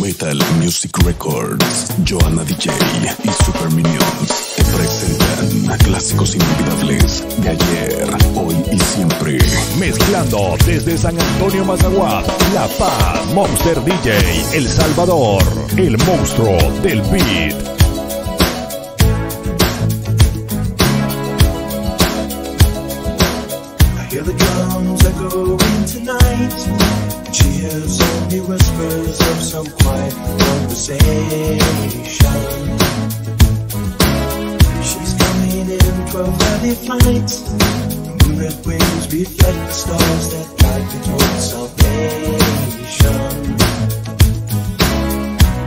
Metal Music Records, Joanna DJ y Super Minions te presentan clásicos inolvidables de ayer, hoy y siempre. Mezclando desde San Antonio Mazaguat, La Paz, Monster DJ, El Salvador, el monstruo del beat. 12:30. The moonlit wings reflect the stars that guide me towards salvation.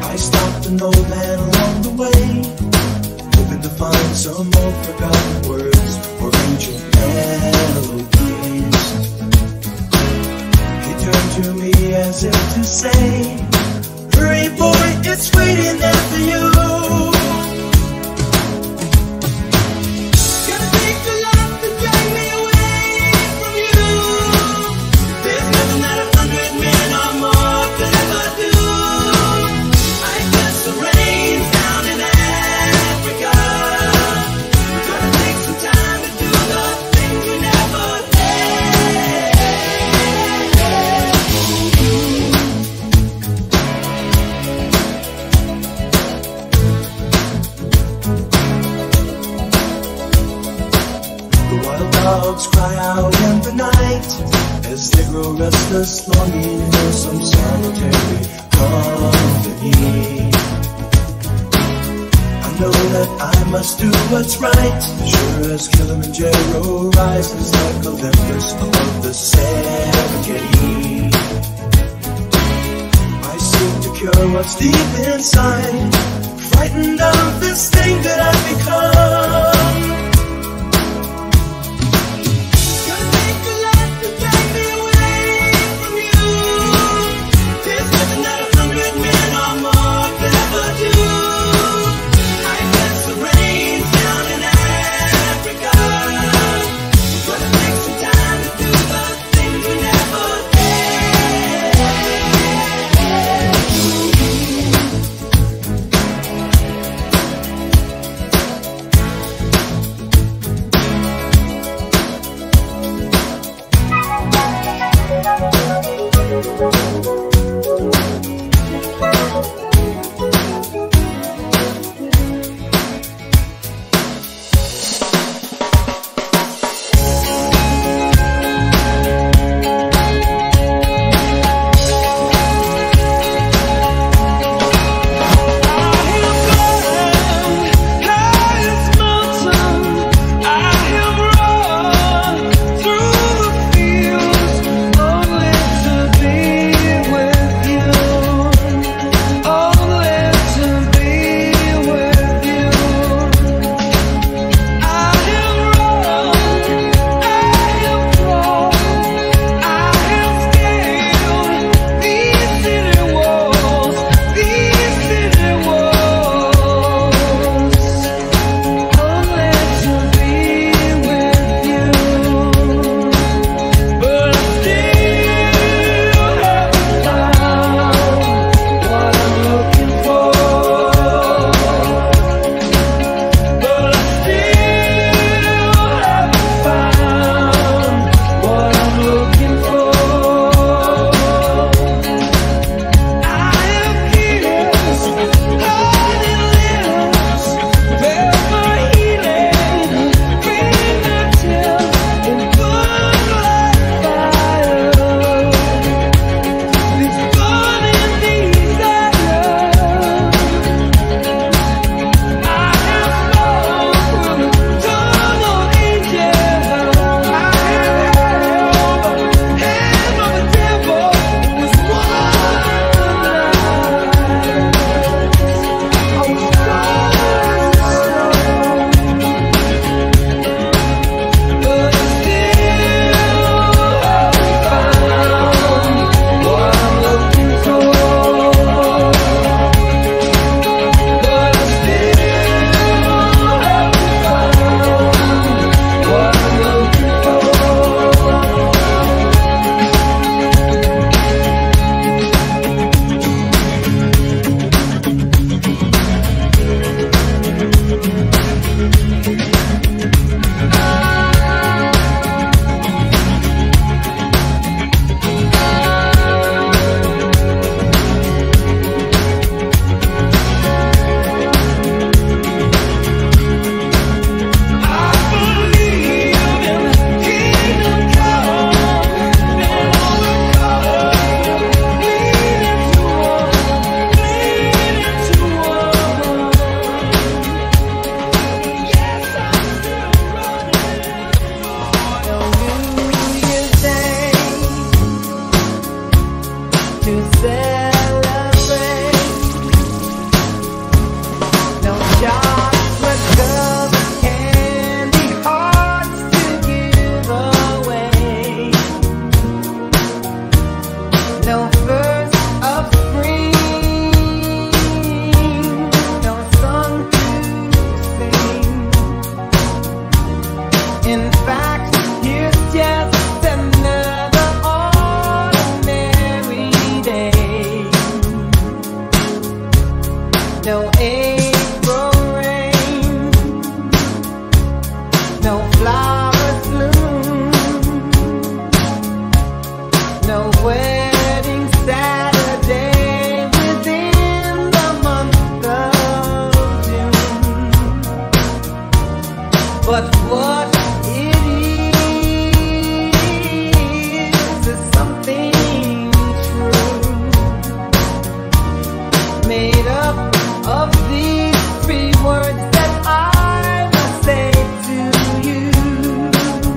I stopped an old man along the way, hoping to find some old forgotten words or ancient melodies. He turned to me as if to say, some solitary company. I know that I must do what's right, sure as Kilimanjaro rises like Olympus above the Serengeti. I seek to cure what's deep inside, frightened of this thing that I've become.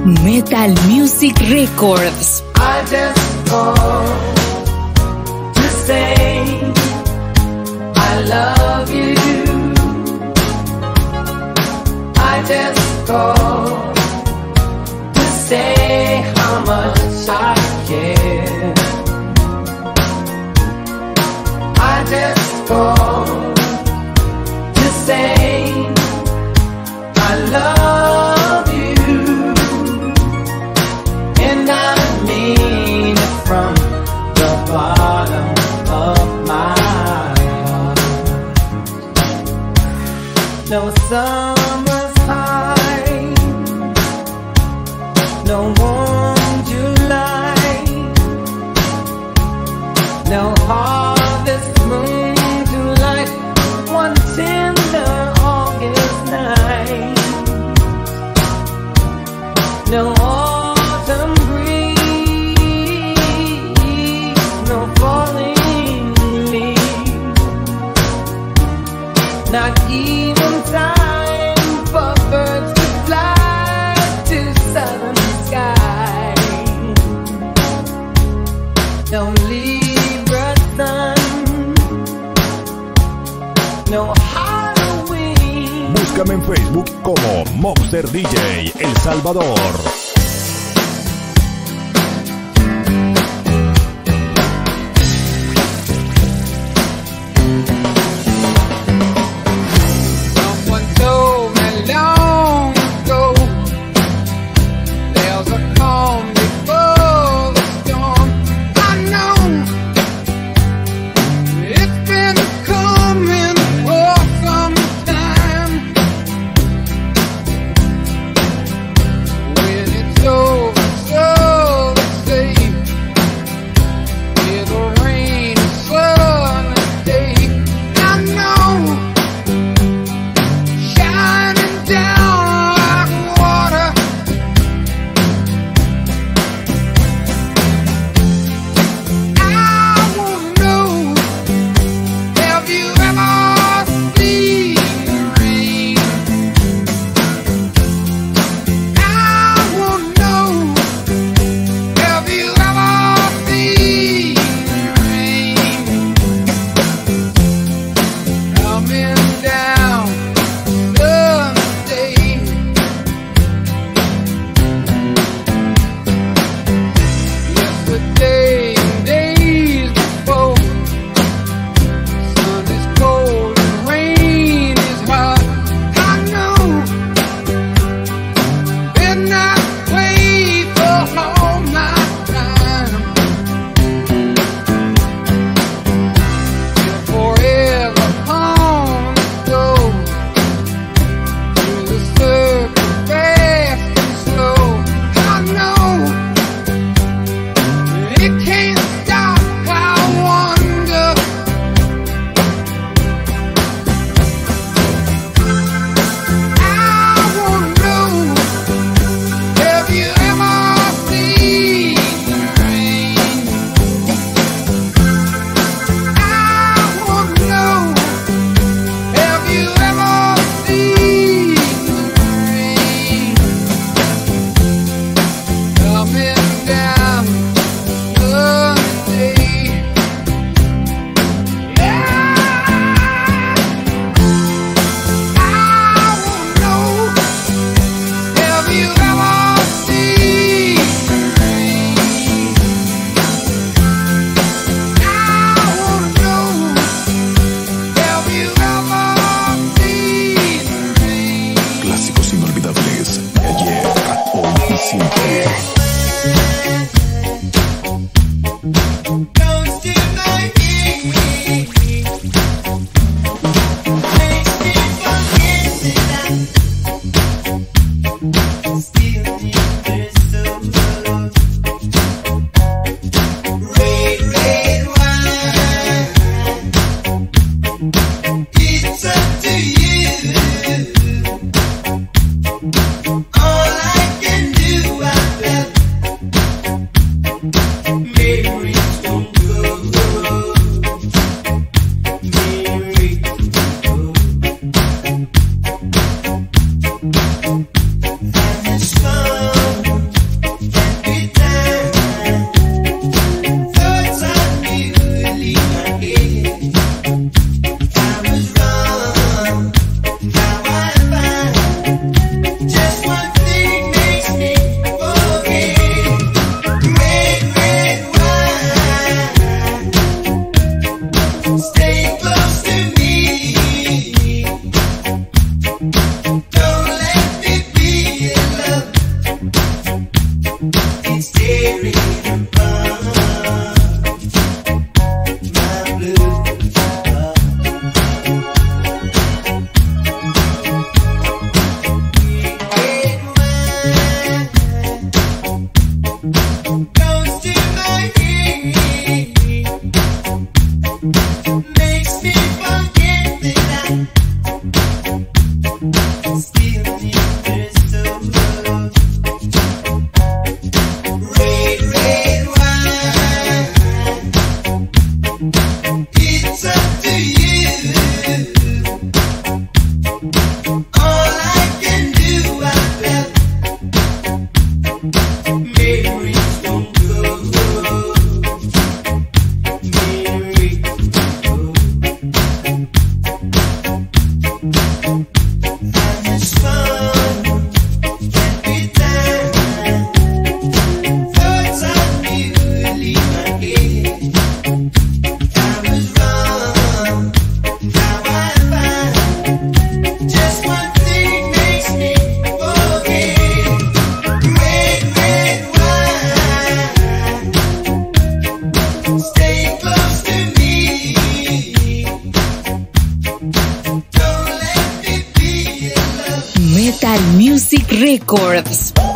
Metal Music Records. I just called to say I love you. I just called to say how much I care. I just called to say I love No summer's high, no warm July, no harvest Monster DJ El Salvador. 幸福在。Music Records.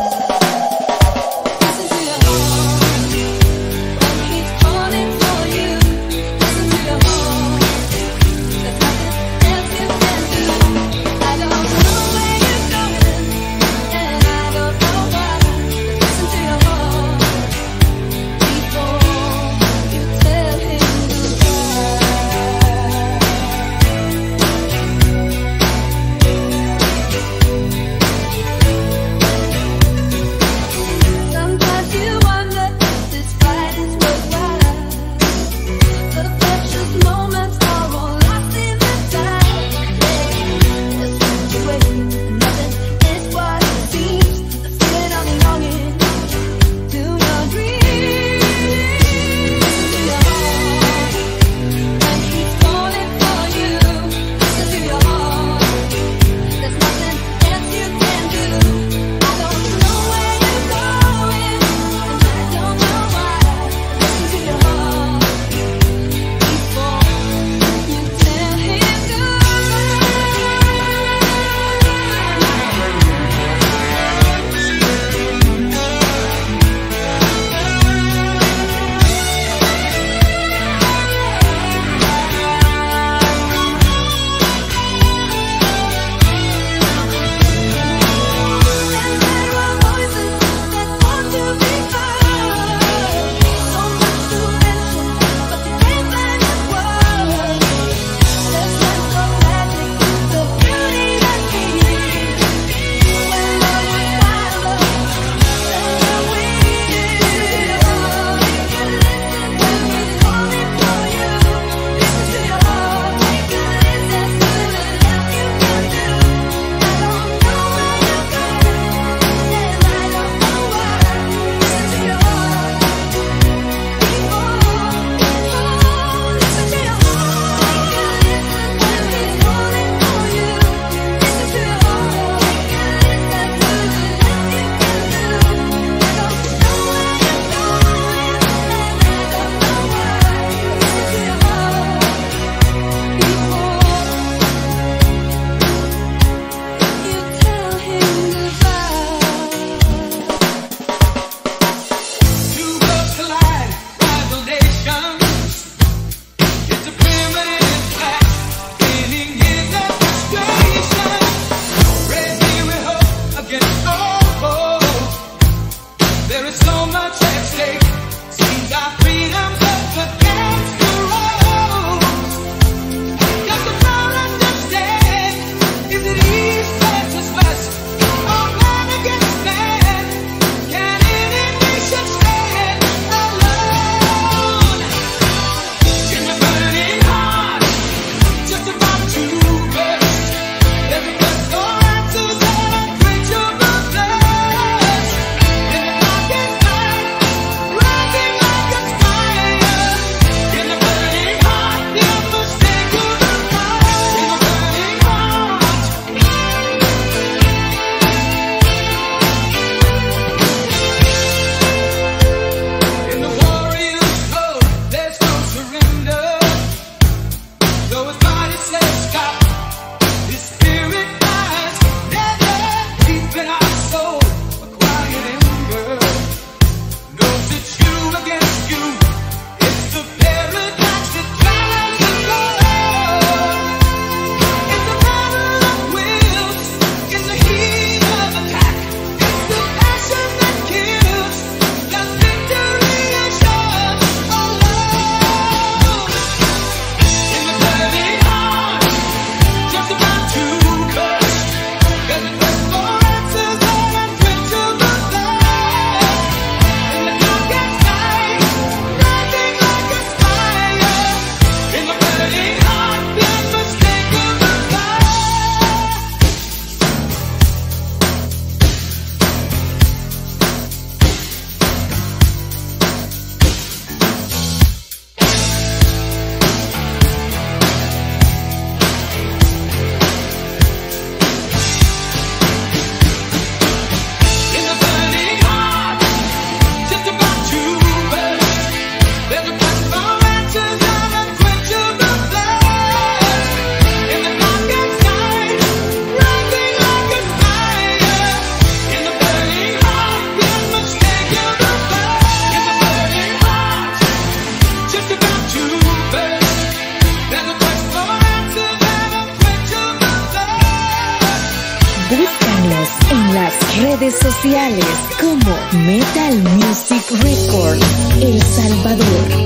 como Metal Music Records El Salvador.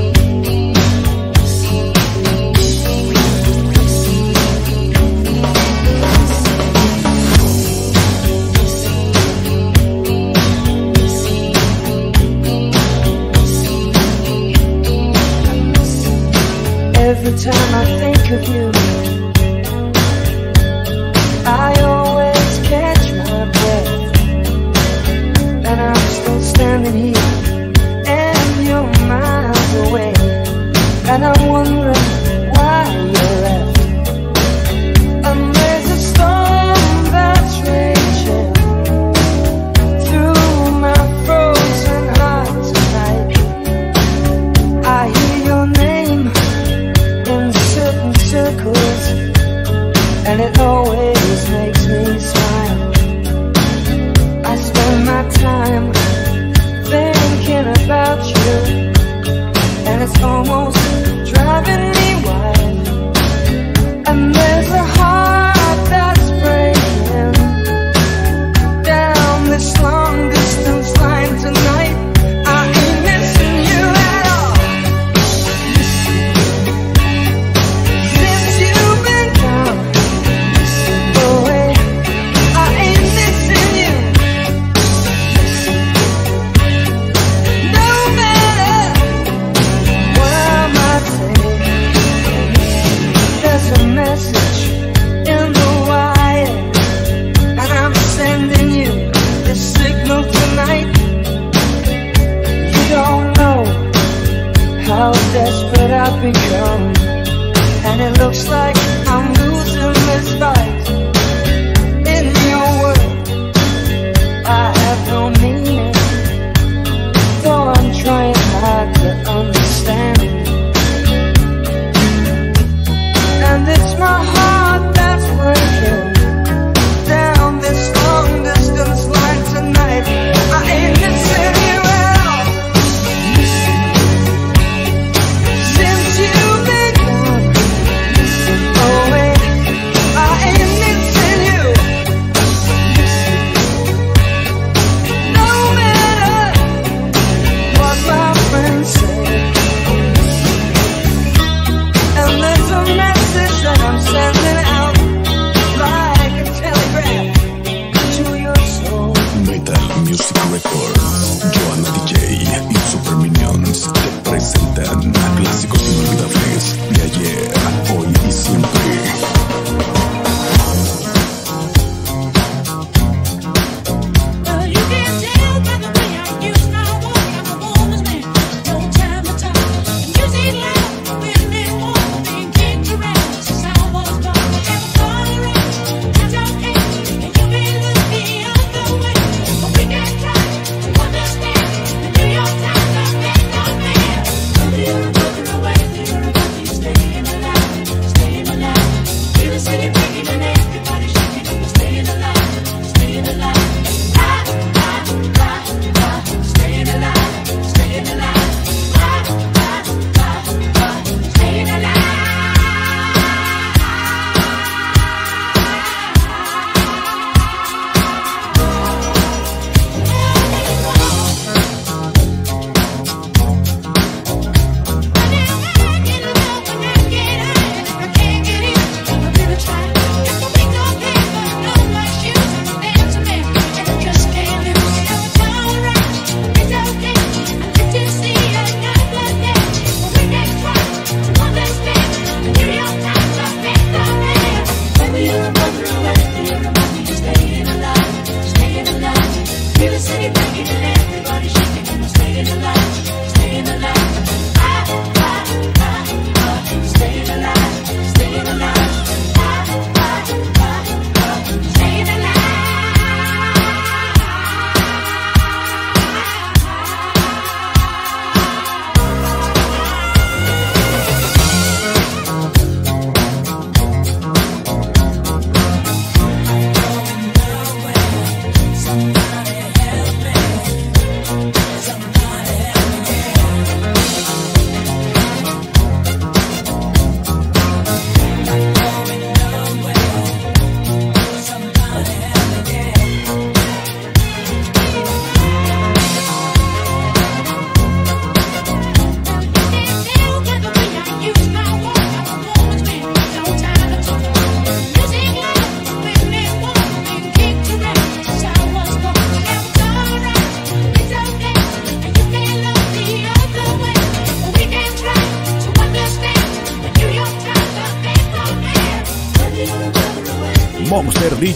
I don't want.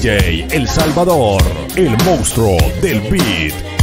DJ El Salvador, el monstruo del beat.